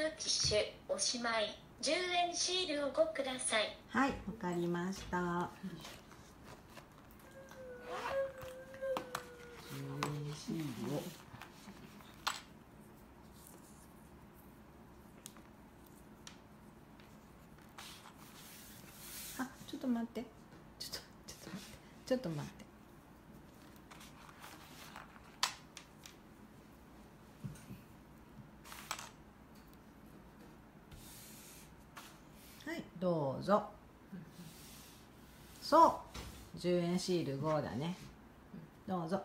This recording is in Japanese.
クリーニングティッシュおしまい10円シールをごください。はいわかりました。10円シールを。あちょっと待って。ちょっとちょっと待って。ちょっと待って。はいどうぞ。そう。10円シール5だね。どうぞ。